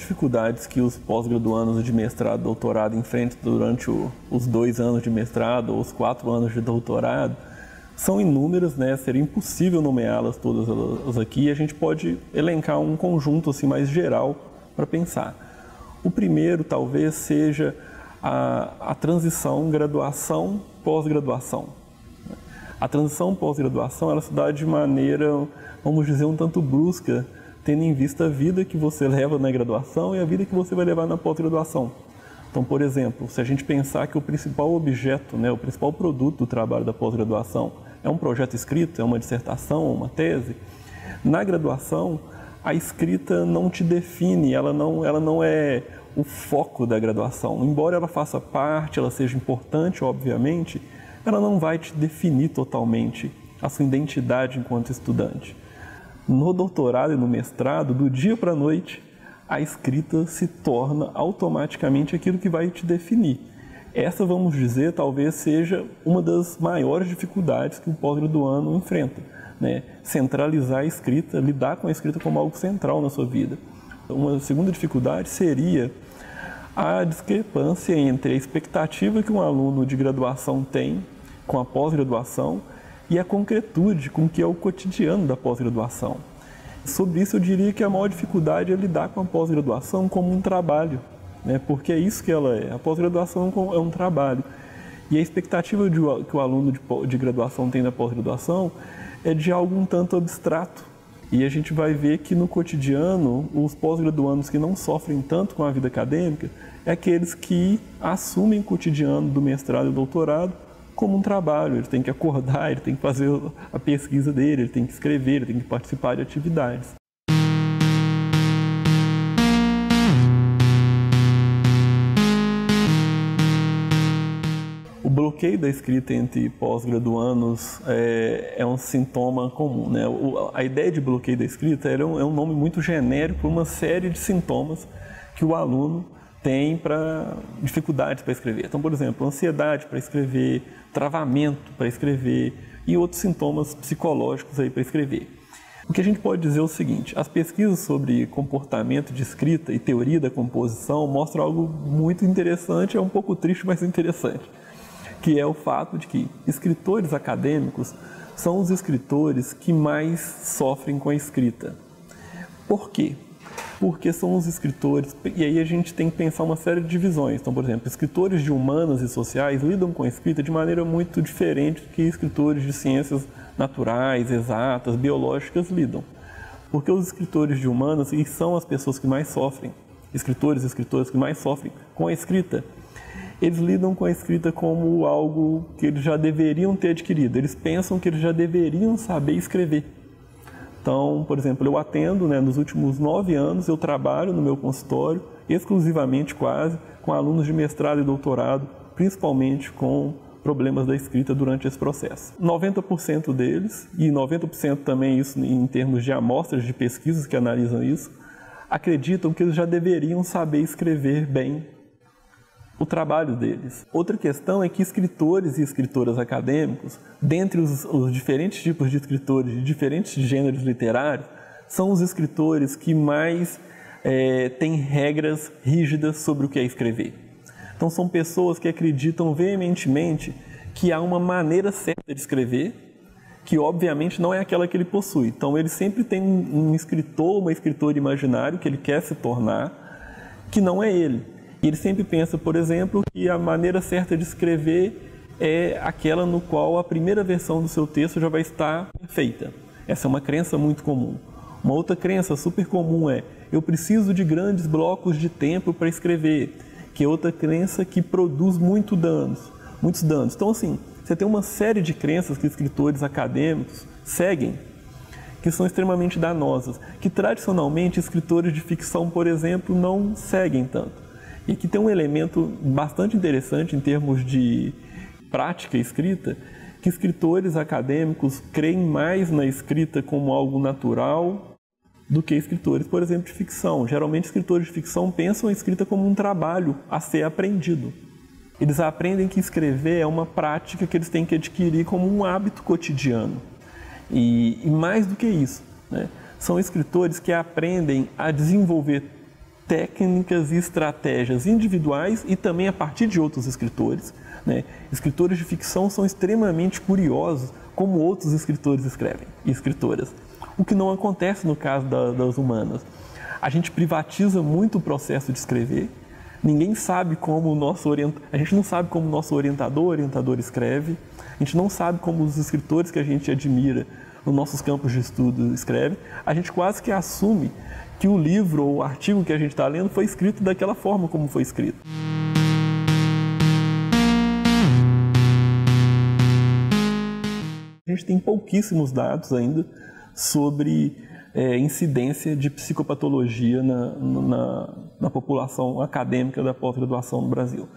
dificuldades que os pós-graduandos de mestrado doutorado enfrentam durante o, os dois anos de mestrado ou os quatro anos de doutorado são inúmeras, né? Seria impossível nomeá-las todas aqui. E a gente pode elencar um conjunto assim mais geral para pensar. O primeiro talvez seja a, a transição graduação pós-graduação. A transição pós-graduação ela se dá de maneira, vamos dizer, um tanto brusca, tendo em vista a vida que você leva na graduação e a vida que você vai levar na pós-graduação. Então, por exemplo, se a gente pensar que o principal objeto, né, o principal produto do trabalho da pós-graduação é um projeto escrito, é uma dissertação, uma tese, na graduação a escrita não te define, ela não, ela não é o foco da graduação. Embora ela faça parte, ela seja importante, obviamente, ela não vai te definir totalmente a sua identidade enquanto estudante. No doutorado e no mestrado, do dia para a noite, a escrita se torna automaticamente aquilo que vai te definir. Essa, vamos dizer, talvez seja uma das maiores dificuldades que o pós-graduando enfrenta. Né? Centralizar a escrita, lidar com a escrita como algo central na sua vida. Uma segunda dificuldade seria a discrepância entre a expectativa que um aluno de graduação tem com a pós-graduação e a concretude com que é o cotidiano da pós-graduação. Sobre isso, eu diria que a maior dificuldade é lidar com a pós-graduação como um trabalho, né? porque é isso que ela é. A pós-graduação é um trabalho. E a expectativa de, que o aluno de, de graduação tem da pós-graduação é de algo um tanto abstrato. E a gente vai ver que no cotidiano, os pós-graduandos que não sofrem tanto com a vida acadêmica é aqueles que assumem o cotidiano do mestrado e doutorado como um trabalho. Ele tem que acordar, ele tem que fazer a pesquisa dele, ele tem que escrever, ele tem que participar de atividades. O bloqueio da escrita entre pós-graduandos é, é, um sintoma comum. Né? O, a ideia de bloqueio da escrita é um, é um nome muito genérico para uma série de sintomas que o aluno tem para dificuldades para escrever. Então, por exemplo, ansiedade para escrever, travamento para escrever e outros sintomas psicológicos aí para escrever. O que a gente pode dizer é o seguinte: as pesquisas sobre comportamento de escrita e teoria da composição mostram algo muito interessante, é um pouco triste, mas interessante, que é o fato de que escritores acadêmicos são os escritores que mais sofrem com a escrita. Por quê? Porque são os escritores, e aí a gente tem que pensar uma série de divisões. Então, por exemplo, escritores de humanas e sociais lidam com a escrita de maneira muito diferente do que escritores de ciências naturais, exatas, biológicas lidam. Porque os escritores de humanas, e são as pessoas que mais sofrem, escritores e escritoras que mais sofrem com a escrita, eles lidam com a escrita como algo que eles já deveriam ter adquirido. Eles pensam que eles já deveriam saber escrever. Então, por exemplo, eu atendo, né, nos últimos nove anos, eu trabalho no meu consultório, exclusivamente quase, com alunos de mestrado e doutorado, principalmente com problemas da escrita durante esse processo. 90% deles, e 90% também isso em termos de amostras de pesquisas que analisam isso, acreditam que eles já deveriam saber escrever bem o trabalho deles. Outra questão é que escritores e escritoras acadêmicos, dentre os, os diferentes tipos de escritores de diferentes gêneros literários, são os escritores que mais é, têm regras rígidas sobre o que é escrever. Então, são pessoas que acreditam veementemente que há uma maneira certa de escrever, que obviamente não é aquela que ele possui. Então, ele sempre tem um, um escritor, uma escritora imaginário que ele quer se tornar, que não é ele. E ele sempre pensa, por exemplo, que a maneira certa de escrever é aquela no qual a primeira versão do seu texto já vai estar perfeita. Essa é uma crença muito comum. Uma outra crença super comum é: eu preciso de grandes blocos de tempo para escrever, que é outra crença que produz muito danos, muitos danos. Então, assim, você tem uma série de crenças que escritores acadêmicos seguem que são extremamente danosas, que tradicionalmente escritores de ficção, por exemplo, não seguem tanto e que tem um elemento bastante interessante em termos de prática escrita, que escritores acadêmicos creem mais na escrita como algo natural do que escritores, por exemplo, de ficção. Geralmente, escritores de ficção pensam a escrita como um trabalho a ser aprendido. Eles aprendem que escrever é uma prática que eles têm que adquirir como um hábito cotidiano. E, e mais do que isso, né? são escritores que aprendem a desenvolver técnicas e estratégias individuais e também a partir de outros escritores. Né? Escritores de ficção são extremamente curiosos como outros escritores escrevem e escritoras, o que não acontece no caso da, das humanas. A gente privatiza muito o processo de escrever. Ninguém sabe como o nosso a gente não sabe como o nosso orientador, orientador escreve. A gente não sabe como os escritores que a gente admira nos nossos campos de estudo escrevem. A gente quase que assume que o livro ou o artigo que a gente está lendo foi escrito daquela forma como foi escrito. A gente tem pouquíssimos dados ainda sobre é, incidência de psicopatologia na, na, na população acadêmica da pós-graduação no Brasil.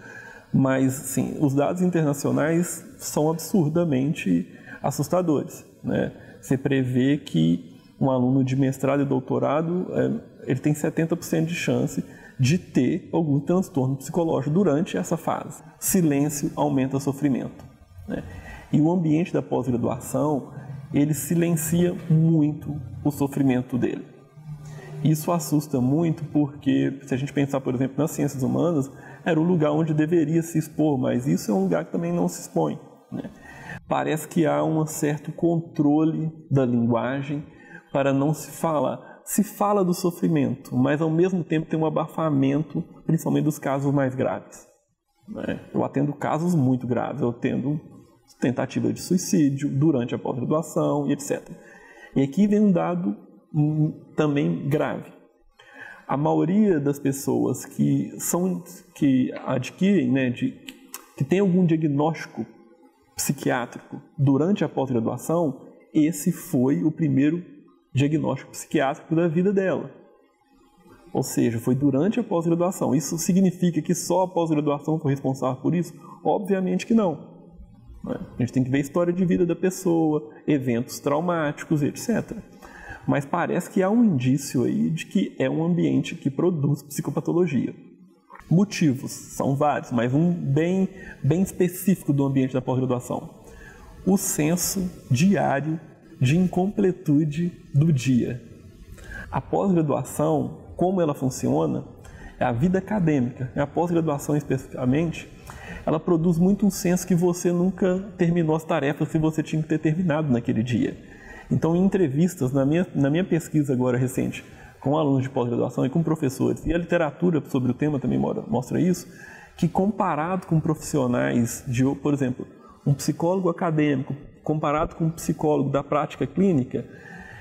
Mas, sim, os dados internacionais são absurdamente assustadores. Né? Você prevê que um aluno de mestrado e doutorado é, ele tem 70% de chance de ter algum transtorno psicológico durante essa fase. Silêncio aumenta sofrimento. Né? E o ambiente da pós-graduação, ele silencia muito o sofrimento dele. Isso assusta muito porque, se a gente pensar, por exemplo, nas ciências humanas, era o lugar onde deveria se expor, mas isso é um lugar que também não se expõe. Né? Parece que há um certo controle da linguagem para não se falar. Se fala do sofrimento, mas ao mesmo tempo tem um abafamento, principalmente dos casos mais graves. Né? Eu atendo casos muito graves, eu atendo tentativa de suicídio durante a pós-graduação e etc. E aqui vem um dado também grave. A maioria das pessoas que são que adquirem, né, de, que tem algum diagnóstico psiquiátrico durante a pós-graduação, esse foi o primeiro diagnóstico psiquiátrico da vida dela. Ou seja, foi durante a pós-graduação. Isso significa que só a pós-graduação foi responsável por isso? Obviamente que não. Né? A gente tem que ver a história de vida da pessoa, eventos traumáticos, etc. Mas parece que há um indício aí de que é um ambiente que produz psicopatologia. Motivos são vários, mas um bem, bem específico do ambiente da pós-graduação. O senso diário de incompletude do dia. A pós-graduação, como ela funciona, é a vida acadêmica, a pós-graduação especificamente, ela produz muito um senso que você nunca terminou as tarefas que você tinha que ter terminado naquele dia. Então, em entrevistas, na minha, na minha pesquisa agora recente, com alunos de pós-graduação e com professores, e a literatura sobre o tema também mostra isso, que comparado com profissionais de, por exemplo, um psicólogo acadêmico, comparado com um psicólogo da prática clínica,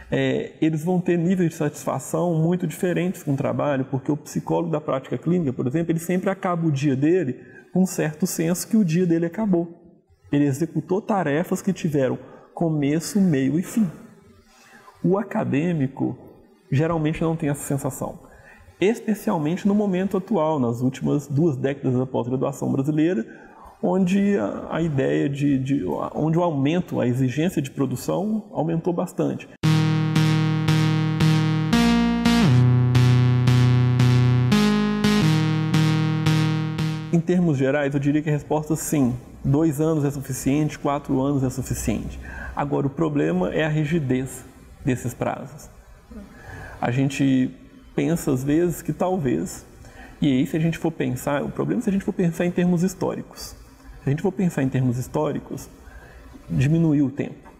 é, eles vão ter níveis de satisfação muito diferentes com o trabalho, porque o psicólogo da prática clínica, por exemplo, ele sempre acaba o dia dele com um certo senso que o dia dele acabou. Ele executou tarefas que tiveram começo, meio e fim. O acadêmico geralmente não tem essa sensação, especialmente no momento atual, nas últimas duas décadas da pós-graduação brasileira, onde a, ideia de, de, onde o aumento, a exigência de produção aumentou bastante. Em termos gerais, eu diria que a resposta sim. Dois anos é suficiente, quatro anos é suficiente. Agora, o problema é a rigidez desses prazos. A gente pensa às vezes que talvez, e aí se a gente for pensar, o problema é se a gente for pensar em termos históricos. Se a gente for pensar em termos históricos, diminuiu o tempo.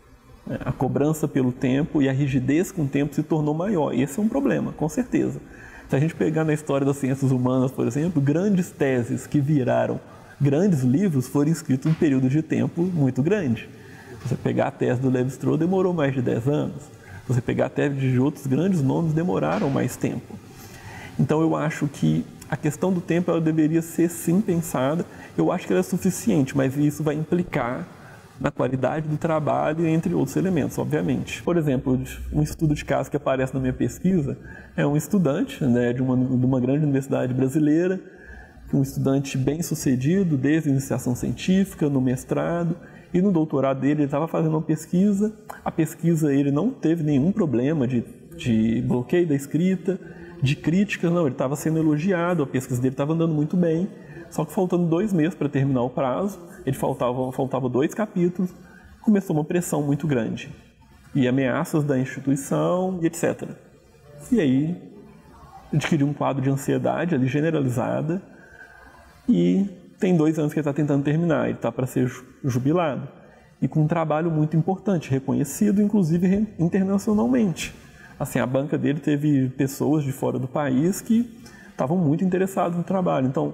A cobrança pelo tempo e a rigidez com o tempo se tornou maior. E esse é um problema, com certeza. Se a gente pegar na história das ciências humanas, por exemplo, grandes teses que viraram grandes livros foram escritos em um período de tempo muito grande. Você pegar a tese do Levi-Strauss demorou mais de 10 anos. Você pegar a tese de outros grandes nomes demoraram mais tempo. Então eu acho que a questão do tempo ela deveria ser sim pensada. Eu acho que ela é suficiente, mas isso vai implicar na qualidade do trabalho, entre outros elementos, obviamente. Por exemplo, um estudo de caso que aparece na minha pesquisa é um estudante né, de, uma, de uma grande universidade brasileira, um estudante bem sucedido desde a iniciação científica, no mestrado e no doutorado dele, ele estava fazendo uma pesquisa. A pesquisa ele não teve nenhum problema de, de bloqueio da escrita, de críticas, não, ele estava sendo elogiado, a pesquisa dele estava andando muito bem. Só que faltando dois meses para terminar o prazo, ele faltava, faltava dois capítulos, começou uma pressão muito grande. E ameaças da instituição e etc. E aí adquiriu um quadro de ansiedade ali generalizada e tem dois anos que ele está tentando terminar, ele está para ser jubilado. E com um trabalho muito importante, reconhecido inclusive internacionalmente. Assim, a banca dele teve pessoas de fora do país que estavam muito interessados no trabalho. Então,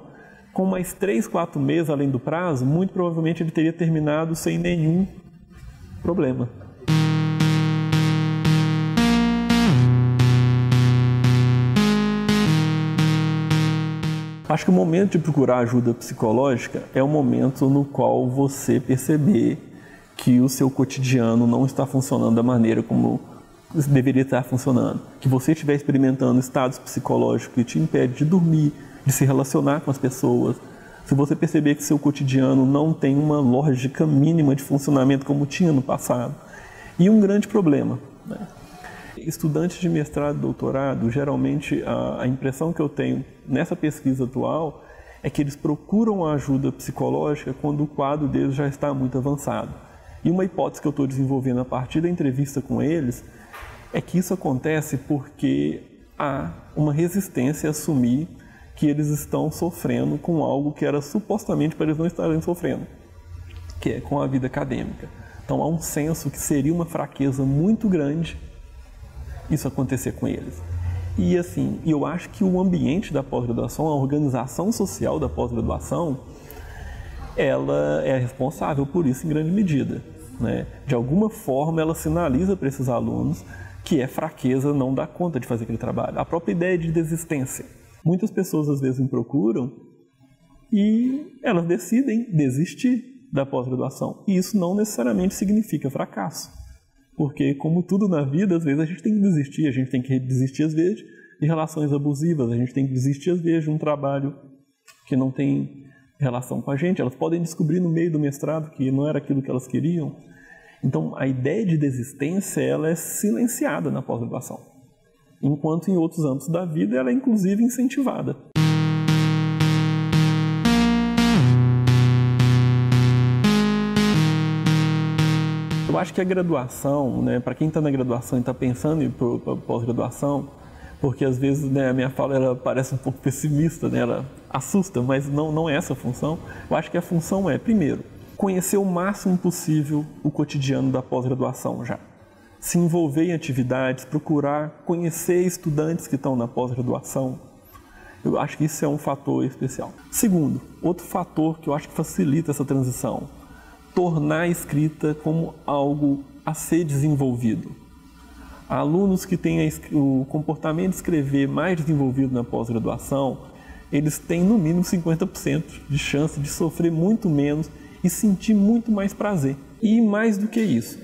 com mais três, quatro meses além do prazo, muito provavelmente ele teria terminado sem nenhum problema. Acho que o momento de procurar ajuda psicológica é o momento no qual você perceber que o seu cotidiano não está funcionando da maneira como deveria estar funcionando. Que você estiver experimentando estados psicológicos que te impedem de dormir, de se relacionar com as pessoas. Se você perceber que seu cotidiano não tem uma lógica mínima de funcionamento como tinha no passado. E um grande problema. Né? Estudantes de mestrado e doutorado, geralmente a, a impressão que eu tenho nessa pesquisa atual é que eles procuram ajuda psicológica quando o quadro deles já está muito avançado. E uma hipótese que eu estou desenvolvendo a partir da entrevista com eles é que isso acontece porque há uma resistência a assumir que eles estão sofrendo com algo que era supostamente para eles não estarem sofrendo, que é com a vida acadêmica. Então há um senso que seria uma fraqueza muito grande isso acontecer com eles. E assim, eu acho que o ambiente da pós-graduação, a organização social da pós-graduação, ela é responsável por isso em grande medida. Né? De alguma forma, ela sinaliza para esses alunos que é fraqueza não dar conta de fazer aquele trabalho. A própria ideia de desistência. Muitas pessoas às vezes me procuram e elas decidem desistir da pós-graduação. E isso não necessariamente significa fracasso. Porque, como tudo na vida, às vezes a gente tem que desistir, a gente tem que desistir, às vezes, de relações abusivas, a gente tem que desistir, às vezes, de um trabalho que não tem relação com a gente. Elas podem descobrir no meio do mestrado que não era aquilo que elas queriam. Então, a ideia de desistência ela é silenciada na pós-graduação, enquanto em outros âmbitos da vida ela é inclusive incentivada. Eu acho que a graduação, né, para quem está na graduação e está pensando em pós-graduação, porque às vezes né, a minha fala ela parece um pouco pessimista, né, ela assusta, mas não, não é essa a função. Eu acho que a função é, primeiro, conhecer o máximo possível o cotidiano da pós-graduação já. Se envolver em atividades, procurar conhecer estudantes que estão na pós-graduação. Eu acho que isso é um fator especial. Segundo, outro fator que eu acho que facilita essa transição tornar a escrita como algo a ser desenvolvido. Alunos que têm o comportamento de escrever mais desenvolvido na pós-graduação, eles têm no mínimo 50% de chance de sofrer muito menos e sentir muito mais prazer. E mais do que isso,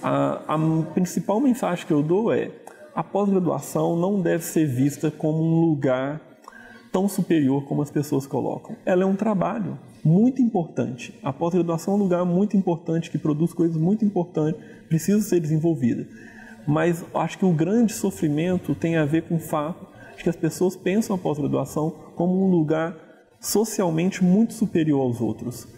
a, a principal mensagem que eu dou é: a pós-graduação não deve ser vista como um lugar tão superior como as pessoas colocam. Ela é um trabalho, muito importante. A pós-graduação é um lugar muito importante que produz coisas muito importantes, precisa ser desenvolvida. Mas acho que o grande sofrimento tem a ver com o fato de que as pessoas pensam a pós-graduação como um lugar socialmente muito superior aos outros.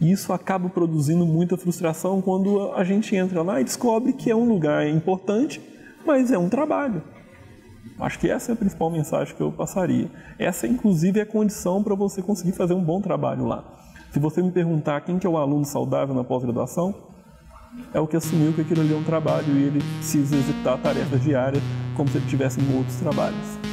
E isso acaba produzindo muita frustração quando a gente entra lá e descobre que é um lugar importante, mas é um trabalho. Acho que essa é a principal mensagem que eu passaria. Essa, inclusive, é a condição para você conseguir fazer um bom trabalho lá. Se você me perguntar quem que é o aluno saudável na pós-graduação, é o que assumiu que aquilo ali é um trabalho e ele precisa executar tarefas diárias como se ele tivesse outros trabalhos.